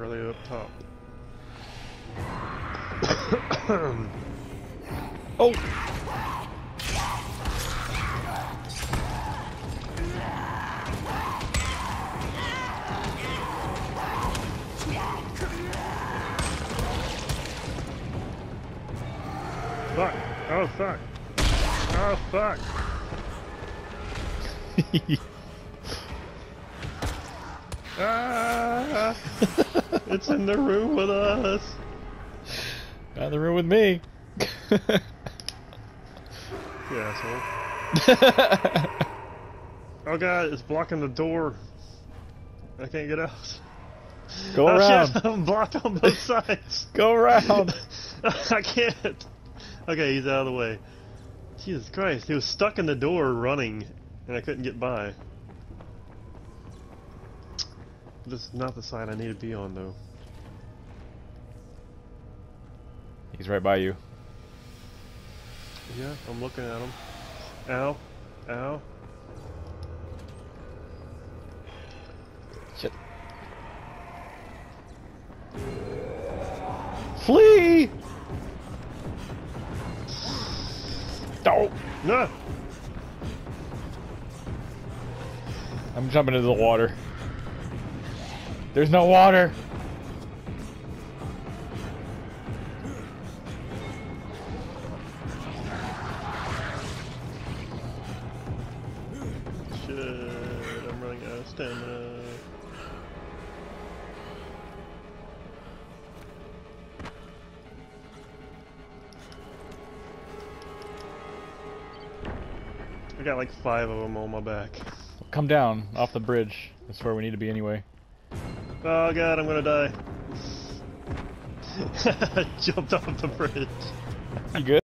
early up top. Oh! Fuck! Oh fuck! Oh fuck! Ah! it's in the room with us. Not in the room with me. You asshole. Oh god, it's blocking the door. I can't get out. Go oh, around. Shit, I'm blocked on both sides. Go around. I can't. Okay, he's out of the way. Jesus Christ, he was stuck in the door running, and I couldn't get by. This is not the side I need to be on, though. He's right by you. Yeah, I'm looking at him. Ow. Ow. Shit. Flee! Oh! No! I'm jumping into the water. There's no water. Shit, I'm running out of stamina. I got like five of them on my back. Come down off the bridge. That's where we need to be anyway. Oh god, I'm gonna die. Jumped off the bridge. You good?